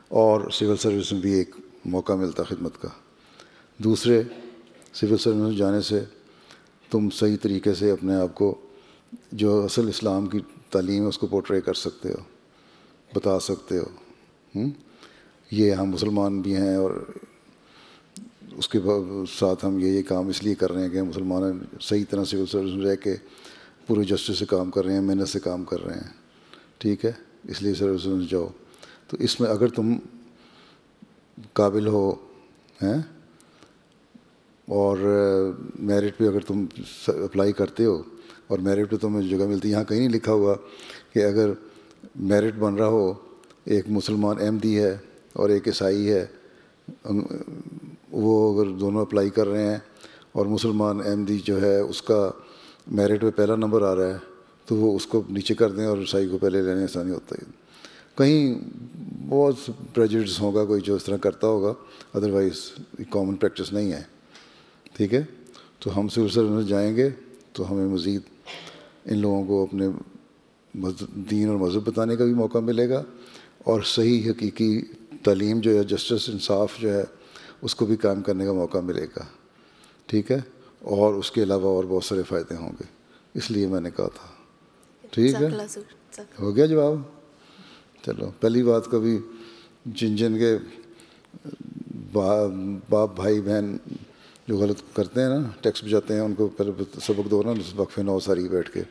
اور سول سروس میں بھی ایک موقع ملتا خدمت کا۔ دوسرے سول سروس میں جانے سے تم صحیح طریقے سے اپنے آپ کو جو اصل اسلام کی تعلیم ہے، اس کو پورٹرے کر سکتے ہو، بتا سکتے ہو۔ یہ ہم مسلمان بھی ہیں اور اس کے ساتھ ہم یہ یہ کام اس لیے کر رہے ہیں کہ مسلمان صحیح طرح سول سروس میں رہ کے پورے جسٹس سے کام کر رہے ہیں، محنت سے کام کر رہے ہیں۔ ٹھیک ہے؟ اس لیے سروس میں جاؤ۔ تو اس میں اگر تم قابل ہو، ہیں؟ اور میرٹ پہ اگر تم اپلائی کرتے ہو، اور میرٹ پہ تمہیں جگہ ملتی ہے یہاں کہیں نہیں لکھا ہوا کہ اگر میرٹ بن رہا ہو، ایک مسلمان ایم ڈی ہے اور ایک عیسائی ہے وہ اگر دونوں اپلائی کر رہے ہیں اور مسلمان ایم ڈی جو ہے، اس کا میرٹ پہ پہلا نمبر آ رہا ہے، تو وہ اس کو نیچے کر دیں اور عیسائی کو پہلے لینے ایسا نہیں ہوتا ہے۔ کہیں بہت پریجڈس ہوگا، کوئی جو اس طرح کرتا ہوگا ادروائز کامن پریکٹس نہیں ہے۔ ٹھیک ہے؟ تو ہم سول سروس جائیں گے، تو ہمیں مزید ان لوگوں کو اپنے دین اور مذہب بتانے کا بھی موقع ملے گا۔ اور صحیح حقیقی تعلیم جو ہے جسٹس انصاف جو ہے، اس کو بھی قائم کرنے کا موقع ملے گا۔ ٹھیک ہے؟ اور اس کے علاوہ اور بہت سارے فائدے ہوں گے۔ اس لیے میں نے کہا تھا۔ ٹھیک ہے؟ ہو گیا جواب؟ چلو پہلی بات کبھی جن جن کے باپ بھائی بہن جو غلط کرتے ہیں نا ٹیکس بجاتے ہیں ان کو پہلے سبق دو نا وقفے نو ساری بیٹھ کے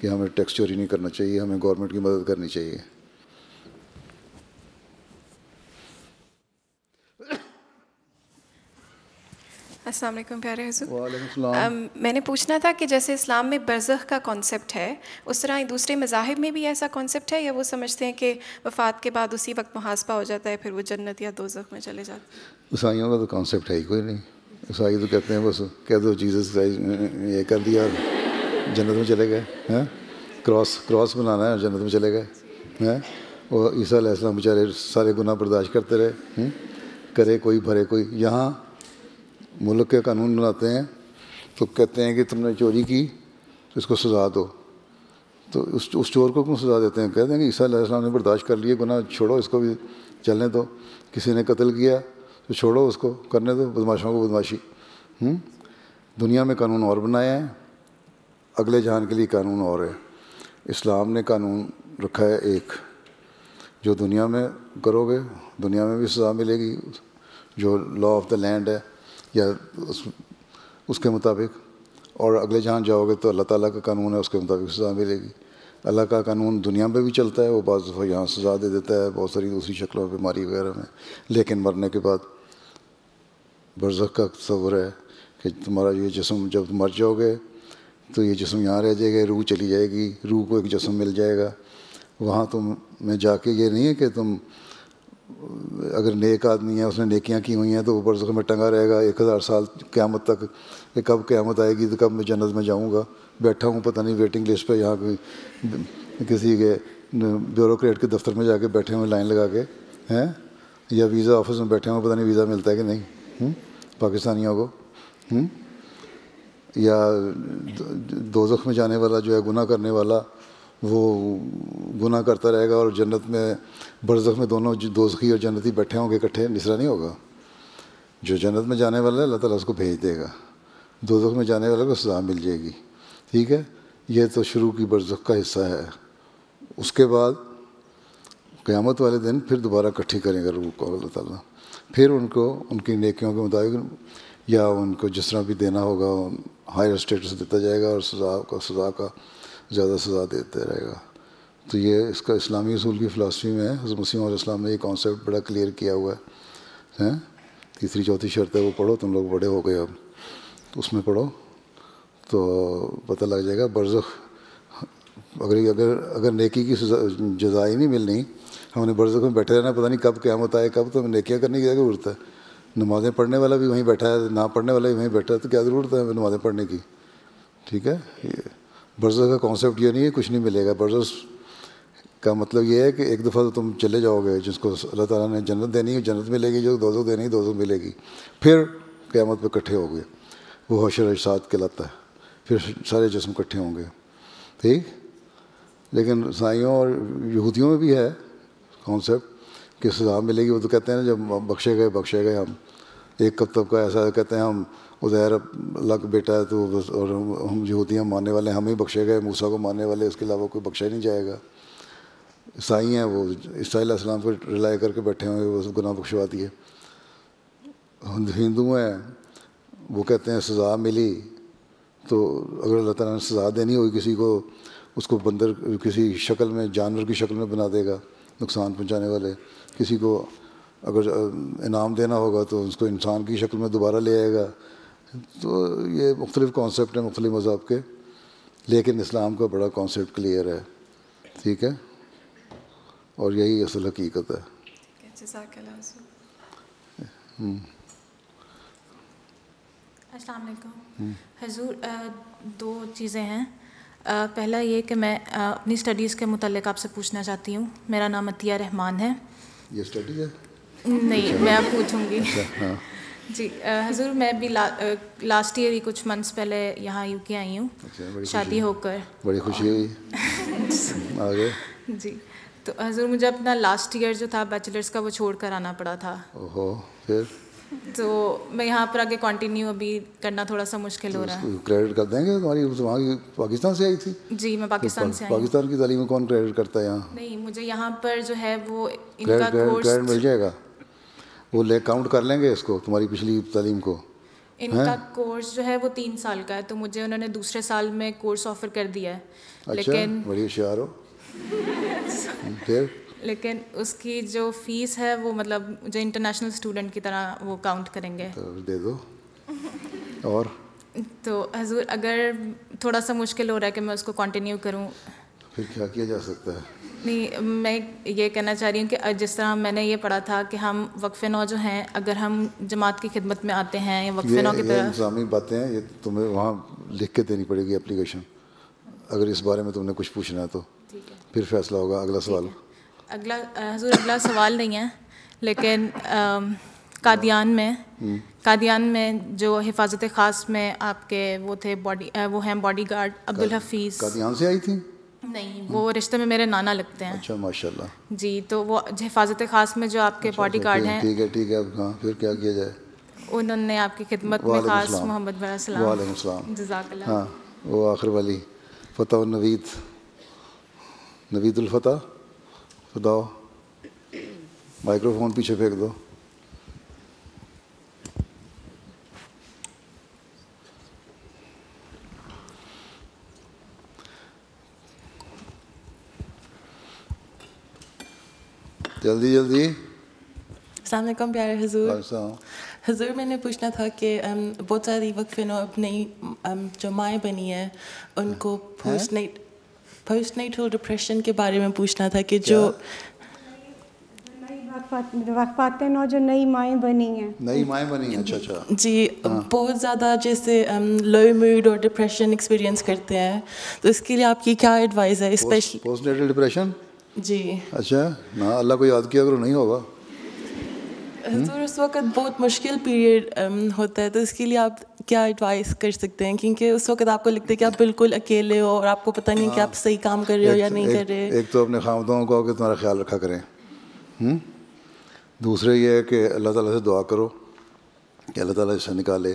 کہ ہمیں ٹیکس چوری نہیں کرنا چاہیے ہمیں گورنمنٹ کی مدد کرنی چاہیے۔ السلام علیکم پیارے حضور۔ وعلیکم السلام۔ میں نے پوچھنا تھا کہ جیسے اسلام میں برزخ کا کانسیپٹ ہے اس طرح دوسرے مذاہب میں بھی ایسا کانسیپٹ ہے یا وہ سمجھتے ہیں کہ وفات کے بعد اسی وقت محاسبہ ہو جاتا ہے پھر وہ جنت یا دوزخ میں چلے جاتے ہیں؟ عیسائیوں کا تو کانسیپٹ ہے ہی کوئی نہیں۔ عیسائی تو کہتے ہیں بس کہہ دو جیزس یہ کر دیا اور جنت میں چلے گئے ہیں؟ کراس کراس بنانا ہے اور جنت میں چلے گئے ہیں؟ وہ عیسیٰ علیہ السلام بیچارے سارے گناہ برداشت کرتے رہے کرے کوئی بھرے کوئی یہاں ملک کے قانون بناتے ہیں، تو کہتے ہیں کہ تم نے چوری کی، تو اس کو سزا دو۔ تو اس اس چور کو کیوں سزا دیتے ہیں؟ کہتے ہیں کہ عیسیٰ علیہ السلام نے برداشت کر لیے، گناہ چھوڑو، اس کو بھی چلنے دو۔ کسی نے قتل کیا تو چھوڑو، اس کو کرنے دو بدماشوں کو بدماشی دنیا میں قانون اور بنایا ہے، اگلے جہان کے لیے قانون اور ہے۔ اسلام نے قانون رکھا ہے ایک، جو دنیا میں کرو گے، دنیا میں بھی سزا ملے گی۔ جو لا آف دا لینڈ ہے یا اس اس کے مطابق۔ اور اگلے جہاں جاؤ گے تو اللہ تعالیٰ کا قانون ہے، اس کے مطابق سزا ملے گی۔ اللہ کا قانون دنیا میں بھی چلتا ہے، وہ بعض دفعہ یہاں سزا دے دیتا ہے، بہت ساری دوسری شکلوں بیماری وغیرہ میں۔ لیکن مرنے کے بعد برزخ کا تصور ہے کہ تمہارا یہ جسم جب تم مر جاؤ گے تو یہ جسم یہاں رہ جائے گا روح چلی جائے گی، روح کو ایک جسم مل جائے گا۔ وہاں تم میں جا کے یہ نہیں ہے کہ تم اگر نیک آدمی ہے اس نے نیکیاں کی ہوئی ہیں تو وہ برزخ میں ٹنگا رہے گا، ایک ہزار سال قیامت تک، کہ کب قیامت آئے گی، تو کب میں جنت میں جاؤں گا۔ بیٹھا ہوں، پتہ نہیں ویٹنگ لسٹ پہ یہاں کوئی کسی کے بیوروکریٹ کے دفتر میں جا کے بیٹھے ہوئے، لائن لگا کے، ہیں؟ یا ویزا آفس میں بیٹھے ہوئے پتہ نہیں ویزا ملتا ہے کہ نہیں۔ پاکستانیوں کو۔ یا دوزخ میں جانے والا، جو ہے گناہ کرنے والا وہ گناہ کرتا رہے گا اور جنت میں برزخ میں دونوں دوزخی اور جنتی بیٹھے ہوں گے اکٹھے نسرا نہیں ہوگا۔ جو جنت میں جانے والا ہے، اللہ تعالیٰ اس کو بھیج دے گا۔ دوزخ میں جانے والے کو سزا مل جائے گی۔ ٹھیک ہے؟ یہ تو شروع کی برزخ کا حصہ ہے۔ اس کے بعد قیامت والے دن پھر دوبارہ اکٹھی کریں گے روح کو اللہ تعالیٰ۔ پھر ان کو، ان کی نیکیوں کے مطابق، یا ان کو جس طرح بھی دینا ہوگا، ہائر اسٹیٹس دیتا جائے گا اور سزا کا سزا کا زیادہ سزا دیتے رہے گا۔ تو یہ اس کا اسلامی اصول کی فلاسفی میں ہے۔ حضرت مسیم علیہ السلام نے یہ کانسیپٹ بڑا کلیئر کیا ہوا ہے۔ تیسری چوتھی شرط ہے، وہ پڑھو، تم لوگ بڑے ہو گئے اب۔ تو اس میں پڑھو۔ تو پتہ لگ جائے گا، برزخ، اگر اگر اگر نیکی کی جزائی نہیں ملنی ہم نے برزخ میں بیٹھے رہنا، پتہ نہیں کب قیامت آئے، کب تو نیکیاں کرنے کی کیا ضرورت ہے؟ نمازیں پڑھنے والا بھی وہیں بیٹھا ہے، نہ پڑھنے والا بھی وہیں بیٹھا ہے، تو کیا ضرورت ہے ہمیں نمازیں پڑھنے کی؟ ٹھیک ہے؟ برزخ کا کانسیپٹ یہ نہیں ہے، کچھ نہیں ملے گا. برزخ کا مطلب یہ ہے کہ ایک دفعہ تو تم چلے جاؤ گے، جس کو اللہ تعالیٰ نے جنت دینی ہے، جنت ملے گی، جو دوزو دینی دوزو ملے گی. پھر قیامت پہ اکٹھے ہو گئے. وہ حشر اجساد کہلاتا ہے. پھر سارے جسم اکٹھے ہوں گے. ٹھیک؟ لیکن عیسائیوں اور یہودیوں میں بھی ہے کانسیپٹ کہ سزا ملے گی. وہ تو کہتے ہیں نا، جب بخشے گئے بخشے گئے ہم. ایک کب طبقہ ایسا کہتے ہیں ہم ادیر اللہ کا بیٹا ہے تو بس اور ہم یہودیاں ماننے والے ہم ہی بخشے گئے موسا کو ماننے والے، اس کے علاوہ کوئی بخشا ہی نہیں جائے گا۔ عیسائی ہیں وہ، عیسائی علیہ السلام کو رلائی کر کے بیٹھے ہوئے، وہ گناہ بخشوا دیے ہندو ہیں، وہ کہتے ہیں سزا ملی، تو اگر اللہ تعالیٰ نے سزا دینی ہوگی کسی کو، اس کو بندر، کسی شکل میں، جانور کی شکل میں بنا دے گا، نقصان پہنچانے والے۔ کسی کو اگر انعام دینا ہوگا تو اس کو انسان کی شکل میں دوبارہ لے آئے گا۔ تو یہ مختلف کانسیپٹ ہیں مختلف مذہب کے لیکن اسلام کا بڑا کانسیپٹ کلیئر ہے ٹھیک ہے؟ اور یہی اصل حقیقت ہے۔ السلام علیکم۔ حضور دو چیزیں ہیں۔ پہلا یہ کہ میں اپنی اسٹڈیز کے متعلق آپ سے پوچھنا چاہتی ہوں۔ میرا نام عطیہ رحمان ہے۔ یہ اسٹڈی ہے؟ نہیں میں اب پوچھوں گی۔ جی حضور میں بھی لاسٹ ایئر ہی کچھ منتھس پہلے یہاں یو کے آئی ہوں۔ شادی ہو کر۔ بڑی خوشی ہوئی۔ جی تو حضور مجھے اپنا لاسٹ ایئر جو تھا بیچلرس کا وہ چھوڑ کر آنا پڑا تھا۔ پھر؟ تو میں یہاں پر آگے کنٹینیو ابھی کرنا تھوڑا سا مشکل ہو رہا ہے۔ کریڈٹ کر دیں گے؟ تمہاری وہاں کی پاکستان سے آئی تھی؟ جی میں پاکستان سے پاکستان کی تعلیم کون کریڈٹ کرتا ہے یہاں؟ نہیں مجھے یہاں پر جو ہے وہ ان کا کورس مل جائے گا۔ وہ لے کاؤنٹ کر لیں گے اس کو تمہاری پچھلی تعلیم کو۔ ان کا کورس جو ہے وہ تین سال کا ہے تو مجھے انہوں نے دوسرے سال میں کورس آفر کر دیا ہے۔ لیکن بڑی ہوشیار ہو۔ پھر؟ لیکن اس کی جو فیس ہے وہ مطلب جو انٹرنیشنل اسٹوڈنٹ کی طرح وہ کاؤنٹ کریں گے۔ دے دو۔ اور؟ تو حضور اگر تھوڑا سا مشکل ہو رہا ہے کہ میں اس کو کنٹینیو کروں۔ پھر کیا کیا جا سکتا ہے؟ نہیں میں یہ کہنا چاہ رہی ہوں کہ جس طرح میں نے یہ پڑھا تھا کہ ہم وقف نو جو ہیں اگر ہم جماعت کی خدمت میں آتے ہیں یا وقف نو کی طرح انتظامی باتیں ہیں یہ تمہیں وہاں لکھ کے دینی پڑے گی اپلیکیشن۔ اگر اس بارے میں تم نے کچھ پوچھنا ہے تو۔ پھر فیصلہ ہوگا اگلا سوال۔ اگلا حضور اگلا سوال نہیں ہے لیکن قادیان میں قادیان میں جو حفاظت خاص میں آپ کے وہ تھے باڈی وہ ہیں باڈی گارڈ عبدالحفیظ۔ قادیان سے آئی تھی نہیں وہ رشتے میں میرے نانا لگتے ہیں۔ اچھا ماشاء اللہ جی تو وہ حفاظت خاص میں جو آپ کے باڈی گارڈ ہیں۔ ٹھیک ہے ٹھیک ہے پھر کیا کیا جائے؟ انہوں نے آپ کی خدمت میں خاص محمد بر السلام وعلیکم السلام۔ جزاک اللہ۔ ہاں وہ آخر والی۔ فتح النوید۔ نوید الفتح؟ بتاؤ مائکرو فون پیچھے پھینک دو۔ جلدی جلدی السلام علیکم پیارے حضور حضور میں نے پوچھنا تھا کہ بہت ساری وقف نو اپنی جو مائیں بنی ہیں ان کو postnatal postnatal depression کے بارے میں پوچھنا تھا کہ جو وقفات نو جو نئی مائیں بنی ہیں نئی مائیں بنی ہیں اچھا اچھا جی بہت زیادہ جیسے لو موڈ اور ڈپریشن ایکسپیرینس کرتے ہیں تو اس کے لیے آپ کی کیا ایڈوائز ہے اسپیشلی پوسٹ ڈپریشن جی۔ اچھا نا اللہ کو یاد کیا کرو نہیں ہوگا۔ حضور اس وقت بہت مشکل پیریڈ ہوتا ہے تو اس کے لیے آپ کیا ایڈوائس کر سکتے ہیں؟ کیونکہ اس وقت آپ کو لگتا ہے کہ آپ بالکل اکیلے ہو اور آپ کو پتہ نہیں کہ آپ صحیح کام کر رہے ہو یا نہیں کر رہے۔ ایک تو اپنے خامدوں کو کہ تمہارا خیال رکھا کریں۔ دوسرے یہ ہے کہ اللہ تعالیٰ سے دعا کرو کہ اللہ تعالیٰ اسے نکالے۔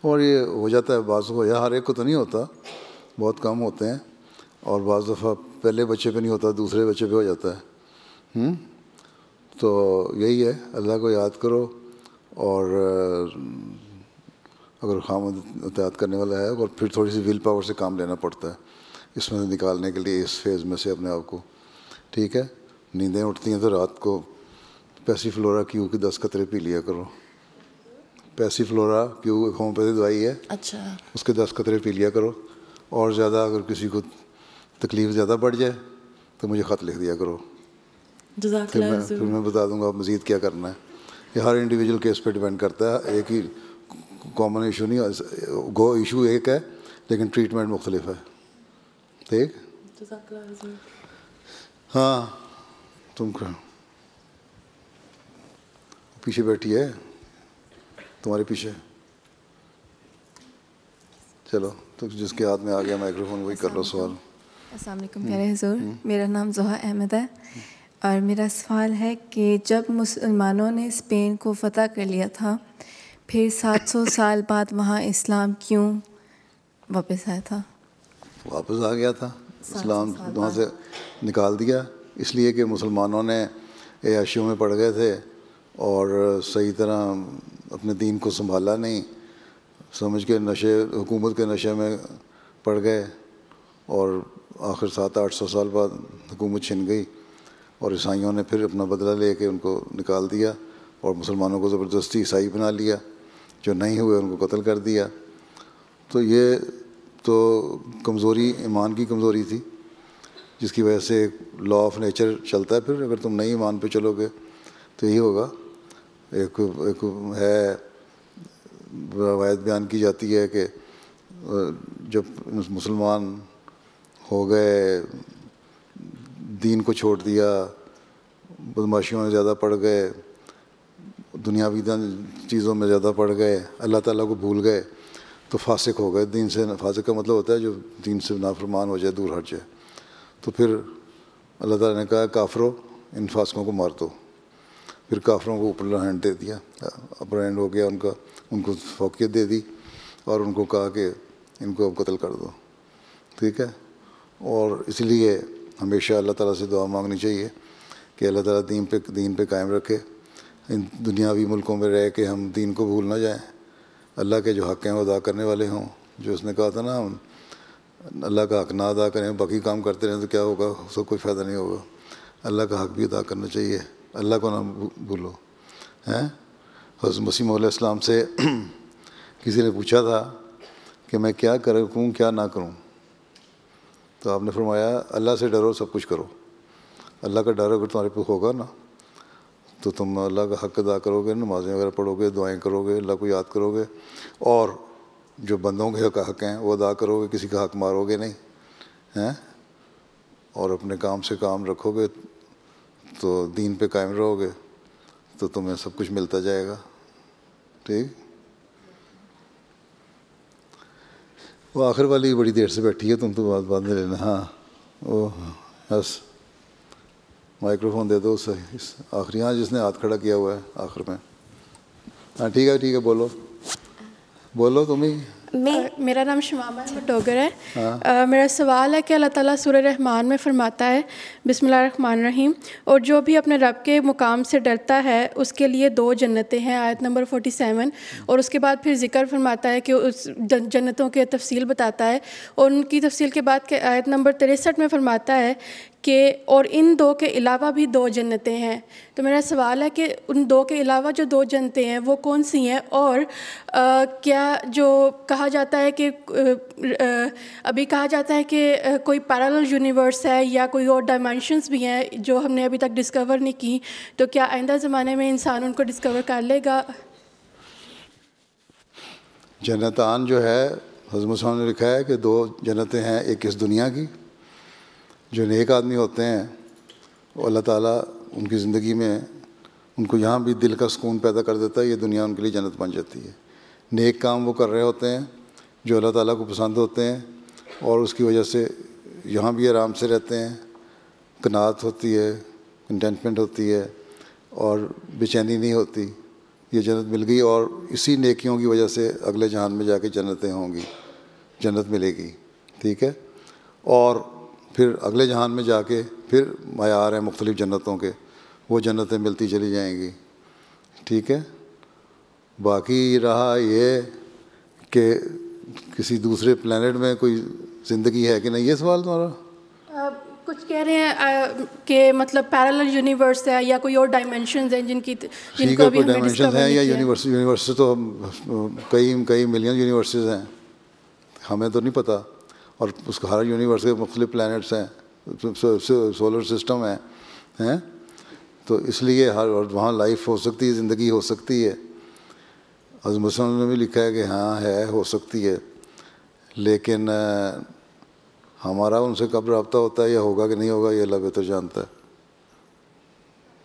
اور یہ ہو جاتا ہے بعض کو یا ہر ایک کو تو نہیں ہوتا بہت کم ہوتے ہیں۔ اور بعض دفعہ پہلے بچے پہ نہیں ہوتا دوسرے بچے پہ ہو جاتا ہے۔ تو یہی ہے اللہ کو یاد کرو۔ اور اگر خام احتیاط کرنے والا ہے اور پھر تھوڑی سی ویل پاور سے کام لینا پڑتا ہے۔ اس میں سے نکالنے کے لیے اس فیز میں سے اپنے آپ کو۔ ٹھیک ہے؟ نیندیں اٹھتی ہیں تو رات کو پیسی فلورا کیو کی دس قطرے پی لیا کرو۔ پیسی فلورا کیو ہومیوپیتھی دوائی ہے۔ اچھا۔ اس کے دس قطرے پی لیا کرو۔ اور زیادہ اگر کسی کو تکلیف زیادہ بڑھ جائے تو مجھے خط لکھ دیا کرو۔ پھر میں پھر میں بتا دوں گا مزید کیا کرنا ہے۔ یہ ہر انڈیویجول کیس پہ ڈپینڈ کرتا ہے۔ ایک ہی کامن ایشو نہیں گو ایشو ایک ہے لیکن ٹریٹمنٹ مختلف ہے۔ ٹھیک؟ ہاں تم پیچھے بیٹھی ہے۔ تمہارے پیچھے۔ چلو تو جس کے ہاتھ میں آ گیا مائکرو فون وہی کر لو سوال۔ السلام علیکم پیارے حضور میرا نام زحا احمد ہے اور میرا سوال ہے کہ جب مسلمانوں نے اسپین کو فتح کر لیا تھا پھر سات سو سال بعد وہاں اسلام کیوں واپس آیا تھا؟ واپس آ گیا تھا۔ اسلام وہاں سے نکال دیا۔ اس لیے کہ مسلمانوں نے عیاشیوں میں پڑ گئے تھے اور صحیح طرح اپنے دین کو سنبھالا نہیں۔ سمجھ کے نشے حکومت کے نشے میں پڑ گئے اور آخر سات آٹھ سو سال بعد حکومت چھن گئی اور عیسائیوں نے پھر اپنا بدلہ لے کے ان کو نکال دیا اور مسلمانوں کو زبردستی عیسائی بنا لیا، جو نہیں ہوئے ان کو قتل کر دیا۔ تو یہ تو کمزوری، ایمان کی کمزوری تھی، جس کی وجہ سے لا آف نیچر چلتا ہے۔ پھر اگر تم نئی ایمان پہ چلو گے تو یہی ہوگا۔ ایک ایک ہے، روایت بیان کی جاتی ہے کہ جب مسلمان ہو گئے، دین کو چھوڑ دیا، بدماشیوں میں زیادہ پڑ گئے، دنیاوی چیزوں میں زیادہ پڑ گئے، اللہ تعالیٰ کو بھول گئے، تو فاسق ہو گئے۔ دین سے، فاسق کا مطلب ہوتا ہے جو دین سے نافرمان ہو جائے، دور ہٹ جائے۔ تو پھر اللہ تعالیٰ نے کہا، کافروں، ان فاسقوں کو مار دو۔ پھر کافروں کو اوپر ہینڈ دے دیا، اپر ہینڈ ہو گیا، ان کا، ان کو فوقیت دے دی اور ان کو کہا کہ ان کو اب قتل کر دو۔ ٹھیک ہے؟ اور اس لیے ہمیشہ اللہ تعالیٰ سے دعا مانگنی چاہیے کہ اللہ تعالیٰ دین پہ دین پہ قائم رکھے۔ ان دنیاوی ملکوں میں رہ کے ہم دین کو بھول نہ جائیں۔ اللہ کے جو حق ہیں وہ ادا کرنے والے ہوں۔ جو اس نے کہا تھا نا اللہ کا حق نہ ادا کریں، باقی کام کرتے رہیں تو کیا ہوگا؟ اس کو کوئی فائدہ نہیں ہوگا۔ اللہ کا حق بھی ادا کرنا چاہیے۔ اللہ کو نہ بھولو۔ ہیں؟ حضرت مسیم علیہ السلام سے کسی نے پوچھا تھا کہ میں کیا کروں کیا نہ کروں؟ تو آپ نے فرمایا، اللہ سے ڈرو، سب کچھ کرو۔ اللہ کا ڈر اگر تمہارے پہ ہوگا نا، تو تم اللہ کا حق ادا کرو گے، نمازیں وغیرہ پڑھو گے، دعائیں کرو گے، اللہ کو یاد کرو گے۔ اور جو بندوں کے حق حق ہیں، وہ ادا کرو گے، کسی کا حق مارو گے نہیں۔ ہیں؟ اور اپنے کام سے کام رکھو گے، تو دین پہ قائم رہو گے، تو تمہیں سب کچھ ملتا جائے گا۔ ٹھیک؟ وہ آخر والی بڑی دیر سے بیٹھی ہے، تم تو بات بعد میں لینا۔ ہاں وہ بس۔ مائکرو فون دے دو اس آخری۔ ہاں جس نے ہاتھ کھڑا کیا ہوا ہے آخر میں۔ ہاں ٹھیک ہے ٹھیک ہے، بولو۔ بولو تم ہی۔ میرا نام شمامہ ڈوگر ہے۔ میرا سوال ہے کہ اللہ تعالیٰ سورہ رحمان میں فرماتا ہے بسم اللہ الرحمن الرحیم اور جو بھی اپنے رب کے مقام سے ڈرتا ہے اس کے لیے دو جنتیں ہیں آیت نمبر فورٹی سیون اور اس کے بعد پھر ذکر فرماتا ہے کہ اس جنتوں کے تفصیل بتاتا ہے اور ان کی تفصیل کے بعد کہ آیت نمبر تریسٹھ میں فرماتا ہے کہ اور ان دو کے علاوہ بھی دو جنتیں ہیں۔ تو میرا سوال ہے کہ ان دو کے علاوہ جو دو جنتیں ہیں وہ کون سی ہیں؟ اور کیا جو کہا جاتا ہے کہ ابھی کہا جاتا ہے کہ کوئی پیرالل یونیورس ہے یا کوئی اور ڈائمینشنس بھی ہیں جو ہم نے ابھی تک ڈسکور نہیں کی، تو کیا آئندہ زمانے میں انسان ان کو ڈسکور کر لے گا؟ جنتان جو ہے حضمت صاحب نے لکھا ہے کہ دو جنتیں ہیں، ایک اس دنیا کی۔ جو نیک آدمی ہوتے ہیں، وہ اللہ تعالیٰ ان کی زندگی میں ان کو یہاں بھی دل کا سکون پیدا کر دیتا ہے، یہ دنیا ان کے لیے جنت بن جاتی ہے۔ نیک کام وہ کر رہے ہوتے ہیں جو اللہ تعالیٰ کو پسند ہوتے ہیں اور اس کی وجہ سے یہاں بھی آرام سے رہتے ہیں۔ کنات ہوتی ہے کنٹینٹمنٹ ہوتی ہے اور بے چینی نہیں ہوتی۔ یہ جنت مل گئی اور اسی نیکیوں کی وجہ سے اگلے جہان میں جا کے جنتیں ہوں گی، جنت ملے گی۔ ٹھیک ہے؟ اور پھر اگلے جہان میں جا کے پھر معیار ہیں مختلف جنتوں کے وہ جنتیں ملتی چلی جائیں گی۔ ٹھیک ہے؟ باقی رہا یہ کہ کسی دوسرے پلانٹ میں کوئی زندگی ہے کہ نہیں؟ یہ سوال تمہارا؟ کچھ کہہ رہے ہیں کہ مطلب پیرالل یونیورس ہے یا کوئی اور ڈائمینشنز ہیں جن کی جن کو بھی ڈائمینشنز ہیں یا یونیورس یونیورس تو کئی کئی ملین یونیورسز ہیں۔ ہمیں تو نہیں پتہ اور اس کا ہر یونیورس کے مختلف پلانٹس ہیں سولر سسٹم ہیں ہیں؟ تو اس لیے ہر وہاں لائف ہو سکتی ہے زندگی ہو سکتی ہے۔ عظم مسلم نے بھی لکھا ہے کہ ہاں ہے ہو سکتی ہے۔ لیکن ہمارا ان سے کب رابطہ ہوتا ہے یا ہوگا کہ نہیں ہوگا یہ اللہ بہتر جانتا ہے۔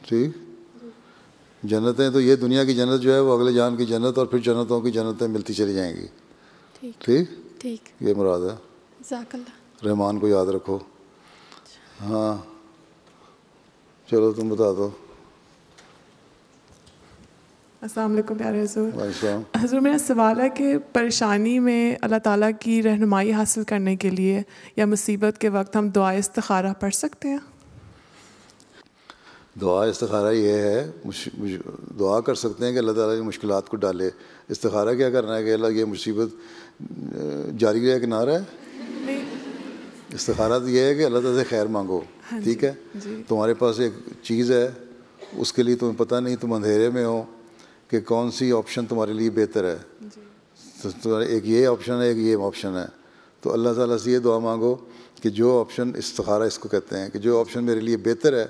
ٹھیک؟ جنتیں تو یہ دنیا کی جنت جو ہے وہ اگلے جان کی جنت اور پھر جنتوں کی جنتیں ملتی چلی جائیں گی۔ ٹھیک؟ ٹھیک۔ یہ مراد ہے۔ رحمان کو یاد رکھو۔ ہاں۔ چلو تم بتا دو۔ السلام علیکم پیارے حضور۔ حضور میرا سوال ہے کہ پریشانی میں اللہ تعالیٰ کی رہنمائی حاصل کرنے کے لیے یا مصیبت کے وقت ہم دعا استخارہ پڑھ سکتے ہیں؟ دعا استخارہ یہ ہے دعا کر سکتے ہیں کہ اللہ تعالیٰ کی مشکلات کو ڈالے۔ استخارہ کیا کرنا ہے کہ اللہ یہ مصیبت جاری رہے کہ نہ رہے؟ استخارہ تو یہ ہے کہ اللہ تعالیٰ سے خیر مانگو ہاں جی، ٹھیک ہے؟ جی۔ تمہارے پاس ایک چیز ہے اس کے لیے تمہیں پتہ نہیں تم اندھیرے میں ہو کہ کون سی آپشن تمہارے لیے بہتر ہے۔ جی۔ تو ایک یہ آپشن ہے ایک یہ آپشن ہے۔ تو اللہ تعالیٰ سے یہ دعا مانگو کہ جو آپشن استخارہ اس کو کہتے ہیں کہ جو آپشن میرے لیے بہتر ہے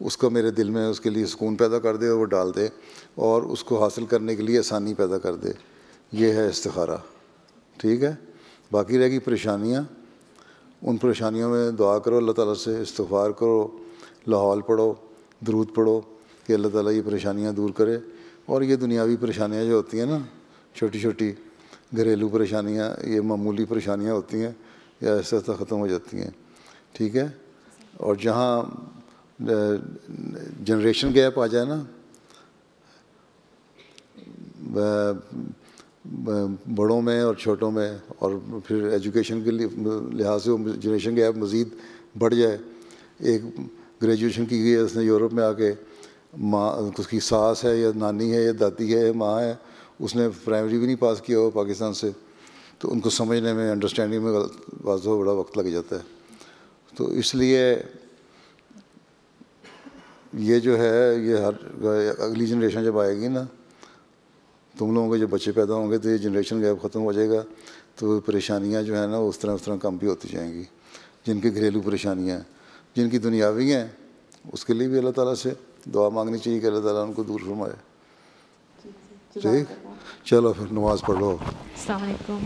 اس کو میرے دل میں اس کے لیے سکون پیدا کر دے اور وہ ڈال دے اور اس کو حاصل کرنے کے لیے آسانی پیدا کر دے۔ یہ ہے استخارہ۔ ٹھیک ہے؟ باقی رہ گی پریشانیاں۔ ان پریشانیوں میں دعا کرو، اللہ تعالیٰ سے استغفار کرو، لاہور پڑھو، درود پڑھو کہ اللہ تعالیٰ یہ پریشانیاں دور کرے۔ اور یہ دنیاوی پریشانیاں جو ہوتی ہیں نا، چھوٹی چھوٹی گھریلو پریشانیاں، یہ معمولی پریشانیاں ہوتی ہیں یہ ایسا ایسا ختم ہو جاتی ہیں۔ ٹھیک ہے؟ اور جہاں جنریشن گیپ آ جائے نا بڑوں میں اور چھوٹوں میں اور پھر ایجوکیشن کے لحاظ سے وہ جنریشن گیپ مزید بڑھ جائے۔ ایک گریجویشن کی گئی ہے، اس نے یورپ میں آ کے ماں، اس کی ساس ہے یا نانی ہے یا دادی ہے یا ماں ہے، اس نے پرائمری بھی نہیں پاس کیا ہو پاکستان سے۔ تو ان کو سمجھنے میں انڈرسٹینڈنگ میں واضح بڑا وقت لگ جاتا ہے۔ تو اس لیے یہ جو ہے، یہ ہر، اگلی جنریشن جب آئے گی نا تم لوگوں کے جو بچے پیدا ہوں گے تو یہ جنریشن گیپ ختم ہو جائے گا تو پریشانیاں جو ہیں نا اس طرح اس طرح کم بھی ہوتی جائیں گی۔ جن کی گھریلو پریشانیاں ہیں جن کی دنیاوی ہیں اس کے لیے بھی اللہ تعالیٰ سے دعا مانگنی چاہیے کہ اللہ تعالیٰ ان کو دور فرمائے۔ ٹھیک؟ چلو پھر نماز پڑھ لو السلام علیکم۔